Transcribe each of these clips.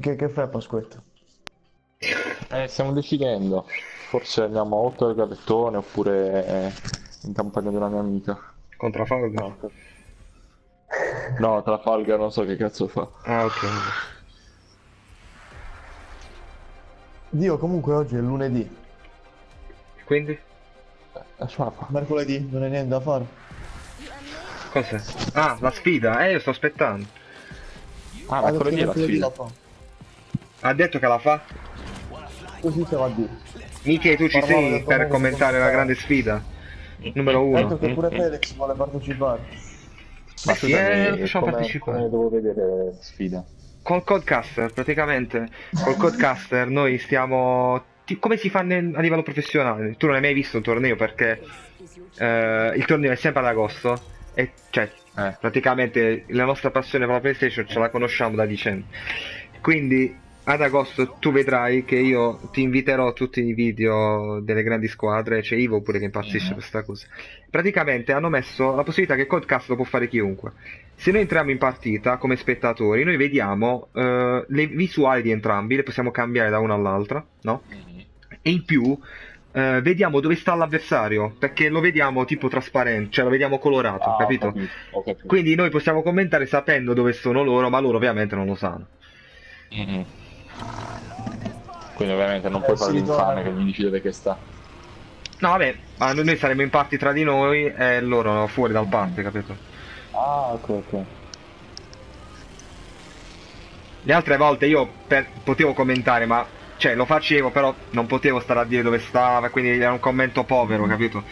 Che, che fai Pasquetta? Eh, stiamo decidendo. Forse andiamo a 8 al gavettone oppure eh, in campagna di una mia amica. Contra Falga? No, no Trafalgar non so che cazzo fa. Ah, ok. Dio, comunque oggi è lunedì. Quindi? Eh. Mercoledì, non hai niente da fare. Cos'è? Ah, la sfida? Eh, io sto aspettando. Ah, mercoledì è la sfida. la fa. Ha detto che la fa? Così se va a dire. Michi, tu ci Parlavo sei per commentare la grande sfida? Numero uno. detto che pure Felix vuole partecipare. Ma sì, eh, facciamo come, partecipare. come devo vedere la sfida? Col Codecaster, praticamente, col Codecaster noi stiamo... ti- come si fa nel- a livello professionale? Tu non hai mai visto un torneo perché eh, il torneo è sempre ad agosto e cioè Eh. praticamente la nostra passione per la PlayStation ce la conosciamo da dicembre. Quindi ad agosto tu vedrai che io ti inviterò a tutti i video delle grandi squadre, c'è Ivo pure che impazzisce Mhm. per questa cosa. Praticamente hanno messo la possibilità che il Codecast lo può fare chiunque. Se noi entriamo in partita come spettatori, noi vediamo eh, le visuali di entrambi, le possiamo cambiare da una all'altra, no? E in più eh, vediamo dove sta l'avversario, perché lo vediamo tipo trasparente, cioè lo vediamo colorato, Ah, ho capito? capito, ho capito. Quindi noi possiamo commentare sapendo dove sono loro, ma loro ovviamente non lo sanno. Mhm. Quindi ovviamente non Eh, puoi fare l'infame che mi dici dove che sta. No, vabbè, ma noi saremo in party tra di noi e loro fuori dal party, capito? Ah, ok, ok. Le altre volte io per- potevo commentare, ma cioè lo facevo, però non potevo stare a dire dove stava, quindi era un commento povero, capito?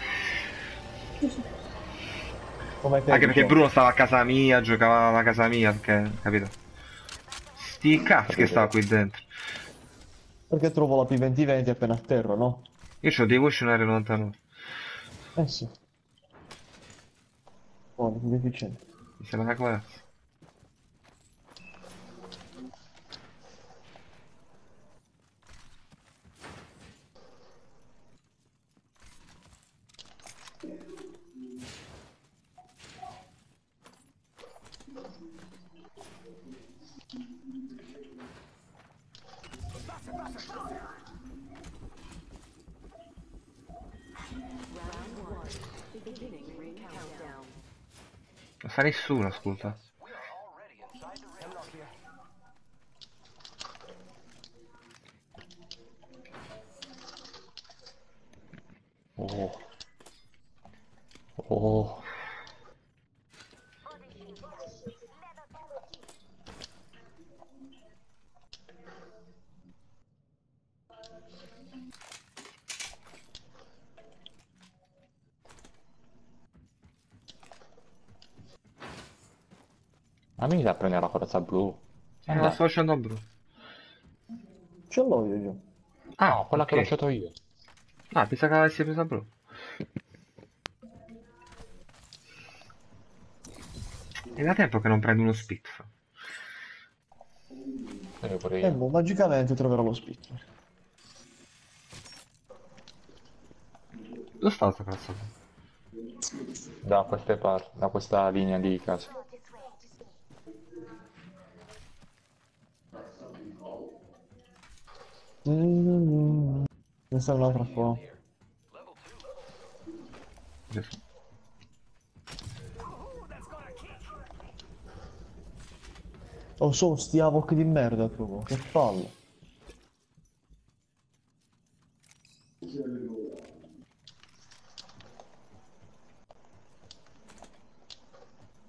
Come te, Anche perché. Bruno stava a casa mia, giocava a casa mia, perché, capito? Sti cazzi che stava qui dentro. Perché trovo la P2020 appena a terra, no? Io ho dei Evolutionary 99. Eh sì. Buono, deficiente. Mi sembra una classe. Non sa nessuno, ascolta. Oh. Oh. Ma mi da prendere la corazza blu. Eh, la sto facendo a blu. Ce l'ho io già. Ah, No, quella che ho lasciato io. Ah, pensa che l'avessi presa blu. È da tempo che non prendo uno Spitfire. Io E io. boh, magicamente troverò lo spitfire. Dove sta sta cazzo? Da queste parti, da questa linea di casa. Ne sta un'altra qua. Oh, sono sti avok di merda proprio. Che palle.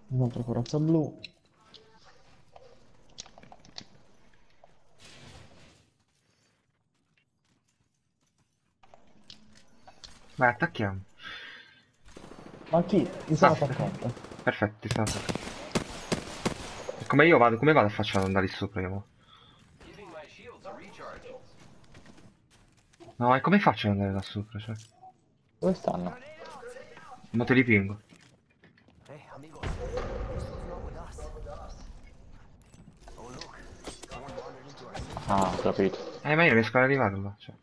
Un'altra corazza blu. Vai, attacchiamo. Ma chi? Mi sono Ah. attaccata. Perfetto, ti sta attaccando. E Come io vado, come vado a facciare ad andare lì sopra io? No, e come faccio ad andare là sopra? Cioè, Dove stanno? non te li pingo. Ah, ho capito. Eh, ma io non riesco ad arrivare là. Cioè.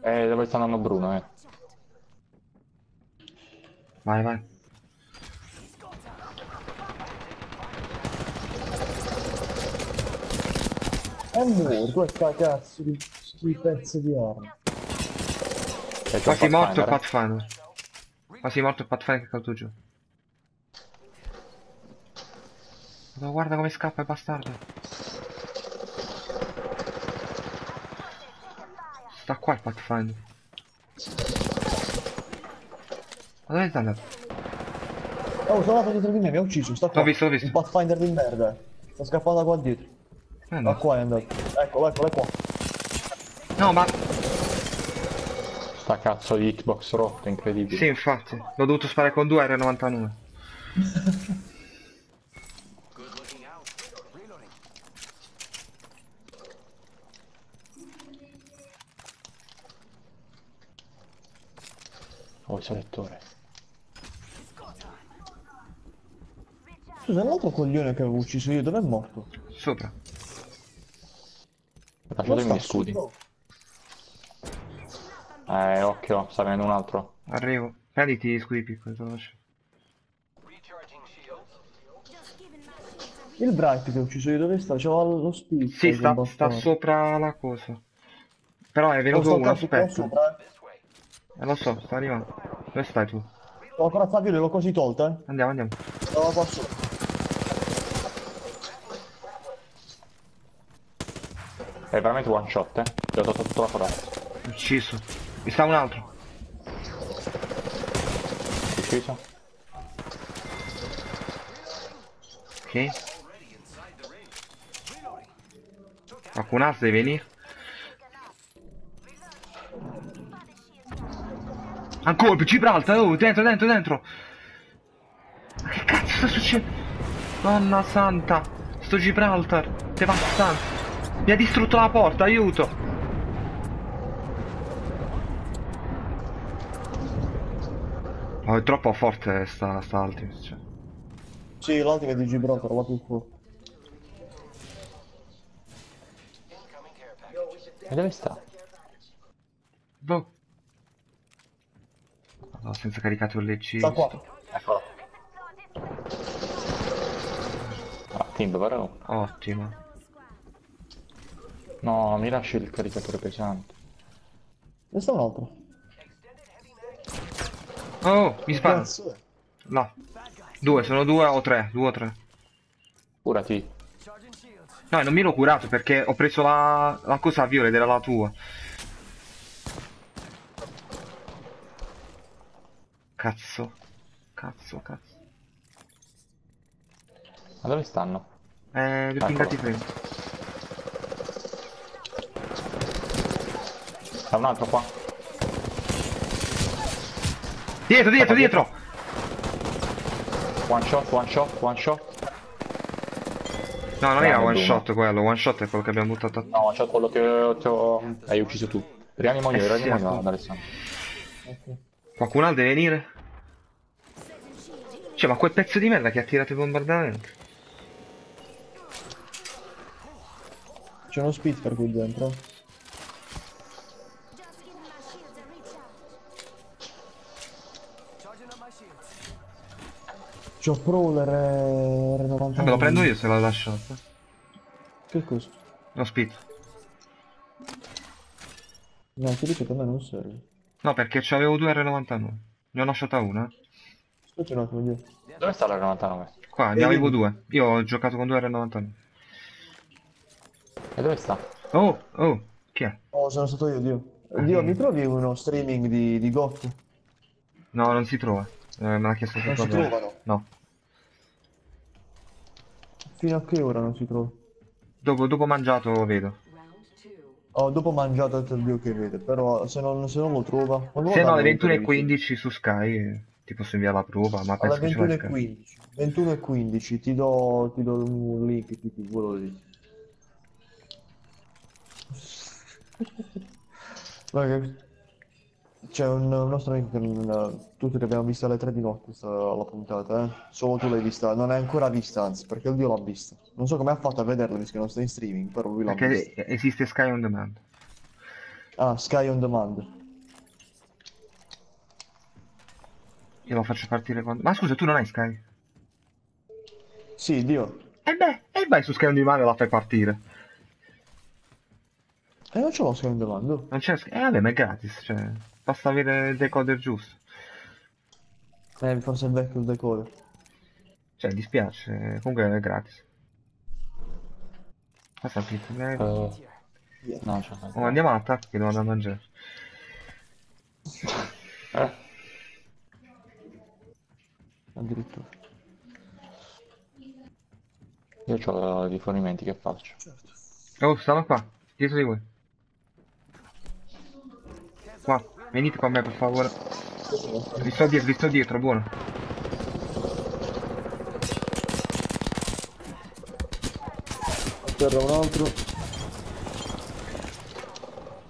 Eh, dove sta andando Bruno, eh? Vai, vai. È morto, questa cazzo di, di pezzo di arma. Quasi morto il Pathfinder. Quasi morto il Pathfinder che è caduto giù. Guarda, guarda come scappa il bastardo. Sta qua il Pathfinder. Ma dove sta andato? Oh, sono andato dietro di me, mi ha ucciso, sta qua. L'ho visto, l'ho visto. Un Pathfinder di merda. Sta scappando da qua dietro. Eh, Da no. qua è andato. Eccolo, eccolo, è qua. no, ma... Sta cazzo di hitbox rotto, incredibile. Sì, infatti. L'ho dovuto sparare con 2 R99. Oh, il selettore. Scusa, l'altro coglione che avevo ucciso io, dov'è morto? Sopra. Lasciatemi gli scudi. su- Eh, occhio, sta venendo un altro. Arrivo. Prenditi gli scudi piccoli, te lo lascio. Il Bright che ho ucciso io, dove sta? C'era lo spizzo. Sì, sta, sta sopra la cosa. Però è venuto uno, aspetta. sopra, eh. Lo so, sta arrivando. Dove stai tu? Ho ancora Fabio, l'ho quasi tolta, eh. Andiamo, andiamo. Stava qua sopra. È veramente one shot, eh. Ti ho dato tutta la foresta. Ucciso. Mi sta un altro. Ucciso? Ok. Qualcun altro deve venire. Ancora, Gibraltar, oh, dentro, dentro, dentro. Ma che cazzo sta succedendo? Donna santa, sto Gibraltar, devastante. Mi ha distrutto la porta, aiuto. Oh, è troppo forte sta, sta Ultimate, cioè. Sì, l'ultima è di Gibraltar, va più. E dove sta? Boh. Allora, senza caricato il LC. Sta qua. Eccolo. Ah, Timbo, però. Ottimo. No, mi lasci il caricatore pesante. Ne sta un altro. Oh, mi spara. No. Due, sono due o tre. Due o tre. Curati. No, non mi ero curato perché ho preso la, la cosa viola ed era la tua. Cazzo. Cazzo, cazzo. Ma dove stanno? Eh, li ho pingati prima. C'è un altro qua. Dietro, dietro, dietro! One shot, one shot, one shot. No, non era one uno. shot quello. One shot è quello che abbiamo buttato a... No, c'è quello che ti ho... hai ucciso tu. Rianimo io, Eh, rianimo sì, io ad Alessandro. Qualcun altro deve venire? Cioè, ma quel pezzo di merda che ha tirato il bombardamento. C'è uno Spitfire qui dentro. C'ho Prowler e R99. Vabbè, lo prendo io se l'ho lasciato. Che cosa? Lo spit. No, ti dico che a me non serve. No, perché c'avevo due R99. Ne ho lasciata una. Aspetta un attimo. Dove sta la 99? Qua, ne avevo due. Io ho giocato con due R99. E dove sta? Oh, oh, chi è? Oh, sono stato io, Dio. Dio, Mm. mi trovi uno streaming di, di GOT? No, non si trova. Eh, me l'ha chiesto Non si trovano? No. Fino a che ora non si trova? Dopo, dopo mangiato vedo. Oh, dopo mangiato il Dio che vede, però se non, se non lo trova... quando Se no, alle in televisione? 21.15 su Sky eh, ti posso inviare la prova, ma penso che ci vada Sky. 21.15 21.15 ti do, ti do un link tipo quello lì Che c'è un, un nostro amico che tutti abbiamo visto alle 3 di notte sta, la puntata eh? solo tu l'hai vista non l'hai ancora vista anzi perché il Dio l'ha vista non so come ha fatto a vederla visto che non sta in streaming però lui l'ha vista Perché esiste Sky on demand. ah Sky on Demand Io lo faccio partire quando... Ma scusa, tu non hai Sky? sì Dio E beh, e vai su Sky on demand e la fai partire. E non ce l'ho secondo mando. Non c'è... Eh vabbè, ma è gratis, cioè... Basta avere il decoder giusto. Eh, forse è vecchio il decoder. Cioè, dispiace, comunque è gratis. Passa pizza, eh. Eh, no, c'è Oh, andiamo all'attacco che devo andare a mangiare. Eh, Addirittura. io ho i rifornimenti, che faccio? Oh, stanno qua, dietro di voi. Qua, venite con me per favore. Vi sto dietro, vi sto dietro, buono. Terra un altro.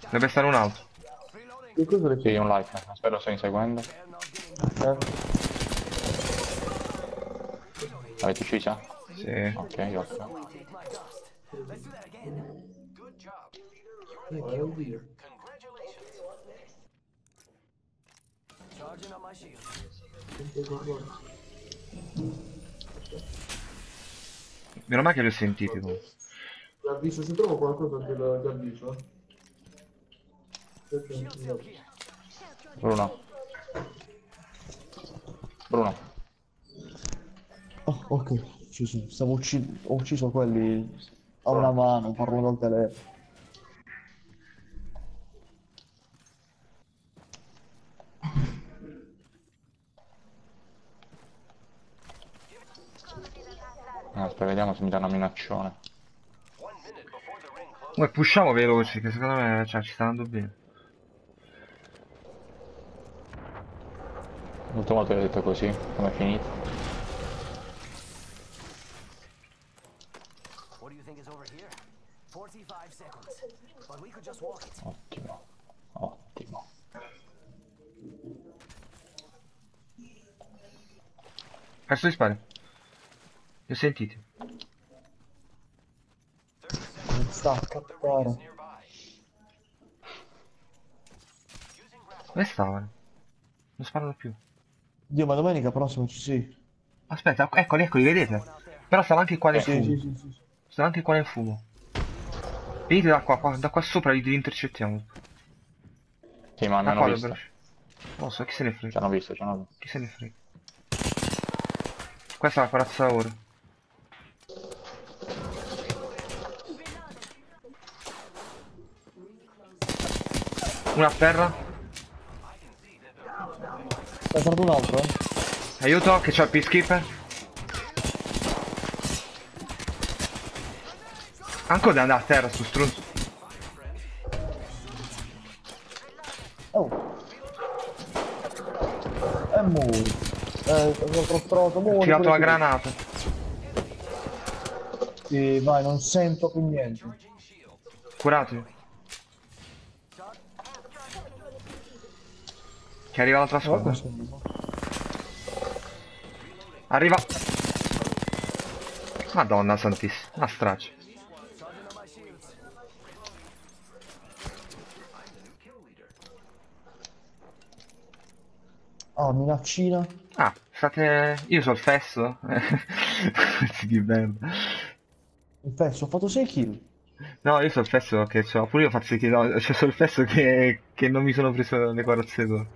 Deve stare un altro. Che cosa le Sì, un life, spero stai inseguendo. Eh, Avete uccisa? Sì. Ok, ok. Let's do that again. Good job. Charging on my shield. Meno male che li ho sentiti comunque. Ti avviso, se trovo qualcosa ti, ti avviso. Bruno. Bruno. Oh, ok, ci sono. Stavo uccidendo. Ho ucciso quelli a una mano, parlo col telefono. Ah, aspetta, vediamo se mi dà una minaccione. Comunque pushiamo veloci, che secondo me cioè, ci sta andando bene. L'ultima volta che ho detto così, come è finito? What do you think is over here? 45 seconds. But we could just walk it. Ottimo. Ottimo. Cazzo di spade. Li ho sentiti. Non sta a cappare. Dove stavano? Non sparano più. Dio, ma domenica prossima ci sei. Aspetta, eccoli, eccoli, vedete? Però stanno anche qua nel Sì, fumo. sì, sì, sì. Stanno anche qua nel fumo. Venite da qua, qua- da qua sopra li, li intercettiamo. Sì, ma Da hanno visto. dovrebbero- Non so, chi se ne Ci frega. hanno visto, ci hanno visto. Chi se ne frega. Questa è la corazza ora. Una a terra. È stato un altro, eh? Aiuto, che c'è il peacekeeper. Ancora devo andare a terra su strunzo. Oh. E muori. Eh, sono frustrato, Ho tirato la granata. Sì, vai, non sento più niente. Curatevi. Che arriva l'altra squadra. Arriva. Madonna santissima. Una straccia. Ah, minaccina. Ah, state... Io sono il fesso. Si di merda. Il pezzo, ho fatto 6 kill. No, io sono il fesso che c'ho. Pure io faccio che no, cioè sono il fesso che, che non mi sono preso le corazze d'oro.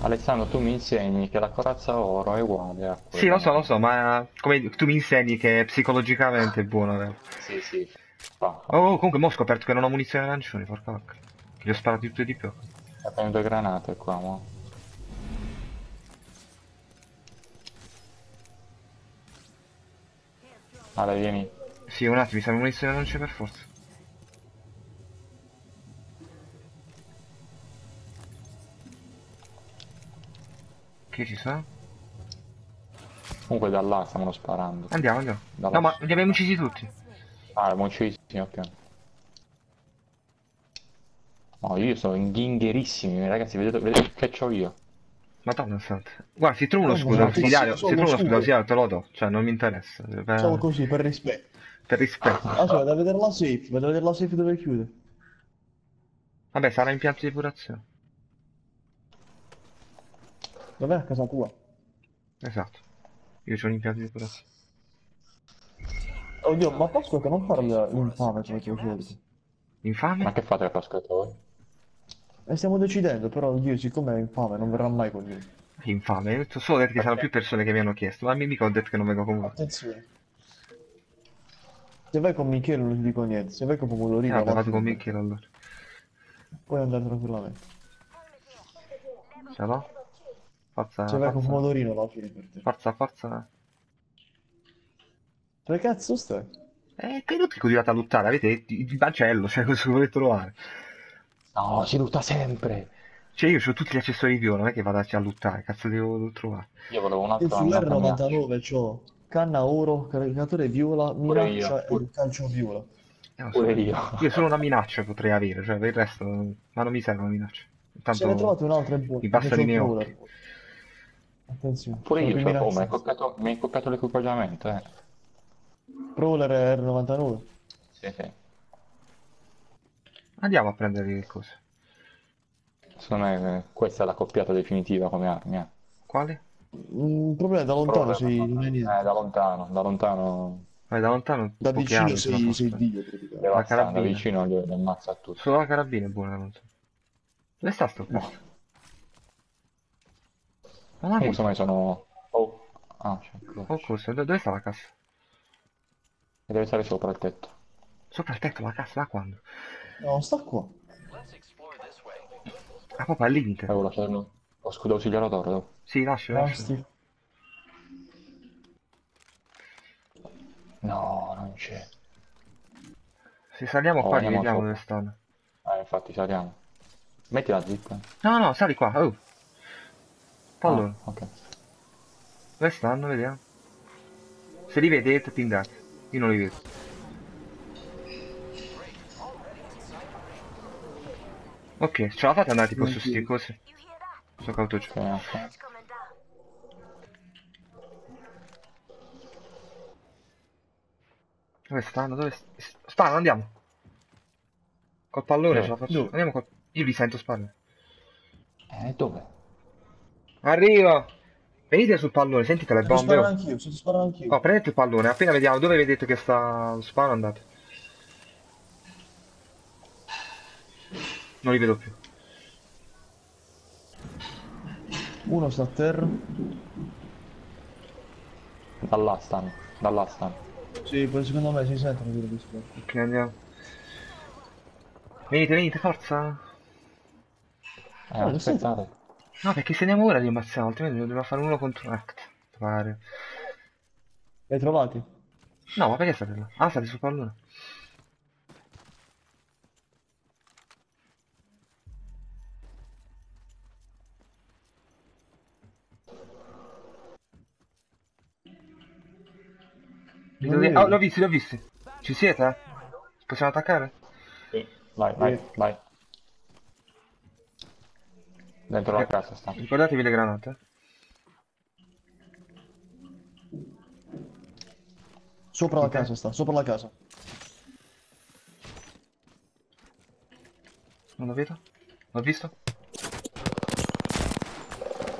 Alessandro, tu mi insegni che la corazza oro è uguale a quella. Sì, lo so, lo so, ma come tu mi insegni che psicologicamente è buono, vero? Sì, sì. Oh, oh, comunque mo ho scoperto che non ho munizioni arancioni, porca vacca. Che li ho sparati tutti di più. Preso due granate qua, mo. Ale, vieni. Sì, un attimo, mi serve munizioni arancioni per forza. Che ci sono? Comunque da là stavano sparando. Andiamo, andiamo. Dalla- No, ma li abbiamo uccisi tutti. Ah, abbiamo uccisi, ok. No, io sono inghingerissimi, ragazzi, vedete, vedete che c'ho io. Madonna santa. Guarda, se trovo uno No, scudo ausiliario, se trovo uno scudo. ausiliario te lo do. Cioè, non mi interessa. Per, Solo così, per rispetto. per rispetto. Aspetta, vado a vedere la safe, vado a vedere la safe dove chiude. Vabbè, sarà impianto di depurazione. Dov'è a casa tua? Esatto. Io c'ho un impianto di depurazione. Oddio, ma posso che non fare l'infame come ti ho? Infame? Ma che fate per pescatori? E stiamo decidendo, però, oddio, siccome è infame, non verrà mai con lui. Infame, ho detto solo che ci saranno più persone che mi hanno chiesto, ma mi mica ho detto che non vengo con voi. Attenzione. Se vai con Michele non ti dico niente, se vai con Eh, Pomodorino va vado con. Michele allora. puoi andare tranquillamente. Ce l'ho? Forza, Se vai con forza, Pomodorino va fine per te. forza, forza. Dove cazzo stai? Eh, che inutile continuate a lottare, avete il il macello, cioè cosa volete trovare? No, si lutta sempre. Cioè io ho tutti gli accessori viola, non è che vado a lottare, cazzo devo, trovare. Io volevo un altro una sull'R99 c'ho canna oro, caricatore viola, minaccia e calcio viola. Eh, so. io. Io solo una minaccia potrei avere, cioè per il resto, ma non mi serve una minaccia. Se ne trovate Intanto un'altra è buona. mi basta di il crawler. Attenzione. Pure io, cioè, oh, mi hai coccato, coccato l'equipaggiamento, eh. Crawler e R99. Sì, sì. Andiamo a prendere le cose. Secondo me eh, questa è la coppiata definitiva come armi, eh. Quale? Mm, Il problema è da lontano Però, sei, eh, non è niente. da lontano, da lontano, Vai da lontano, Da vicino armi, sei, sei. Dio, praticamente. devastante, da carabina. vicino li, li ammazza a tutti. Solo la carabina è buona da lontano. Dove sta sto No. pezzo? Non Comunque secondo me sono... Oh, ah, c'è Oh, clutch. cosa? Dove dove sta la cassa? E deve stare sopra il tetto. Sopra il tetto la cassa, da quando? No, sta qua. Ah, proprio al limite. Avevo lo- lo scudo ausiliario d'oro. Sì, lascia, lascia. Basti. No, non c'è. Se saliamo Oh, qua li vediamo dove stanno. Ah, infatti saliamo. Metti la zip. No, no, sali qua. Oh. Allora, Ah, ok. dove stanno? Vediamo. Se li vedete, pingate. Io non li vedo. Ok, ce la fate andare tipo su sti cose? Sto cauto giù. Ok, ok. Dove stanno? Dove st- stanno? Andiamo. Col pallone Dove? ce la faccio. Dove? Andiamo col... Io li sento spalle. Eh, dove? Arrivo! Venite sul pallone, sentite le bombe. sparare oh. anch'io, sento sparare anch'io. Oh, prendete il pallone, appena vediamo dove vedete che sta lo sparo andate. Non li vedo più. Uno sta a terra. Da là stanno, da là stanno. Sì, poi secondo me si sentono di sparo. Ok, andiamo. Venite, venite, forza! Eh, Oh, lo aspettate. No, perché se andiamo ora li ammazziamo, altrimenti dobbiamo fare uno contro Act. Pare. Li hai trovati? No, ma perché state là? Ah, state sul pallone. Dovete- Oh, l'ho visti, l'ho visti. Ci siete? Possiamo attaccare? Sì. Vai, vai, Sì. vai. Dentro la casa stanno. Ricordatevi le granate. Sopra la Ok. casa sta, sopra la casa. Non lo vedo? L'ho visto?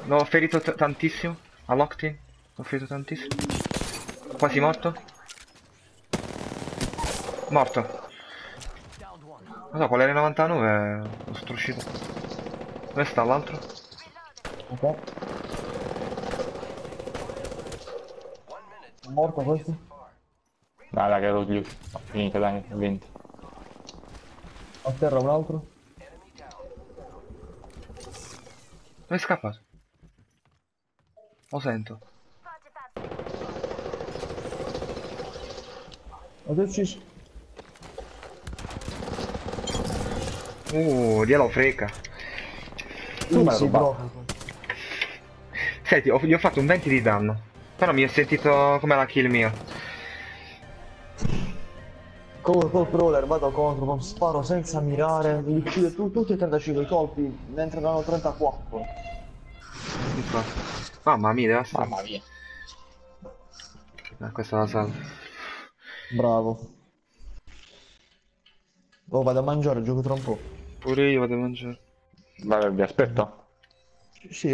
L'ho ferito tantissimo. A Lockton. L'ho ferito tantissimo. Quasi morto. Morto. Non so, qual 99 l'ho struscito. Dove sta l'altro? Ok. È morto questo? Dai, dai, che ero giù. No, finite, dai, 20. A terra un altro? Dove è scappato? Lo sento. L'ho ucciso. Uh, glielo freca. Tu me l'hai rubato. Senti, ho- gli ho fatto un 20 di danno. Però mi è sentito come la kill mia. Col, col crawler vado contro, con sparo senza mirare, li uccide tu- tutti e 35 colpi, mentre ne hanno 34. Infatti. Mamma mia, deve essere. Mamma mia. Eh, questa la salvo. Bravo. Oh, vado a mangiare, gioco tra un po'. Pure io vado a mangiare. Vabbè, vi aspetto. Sì,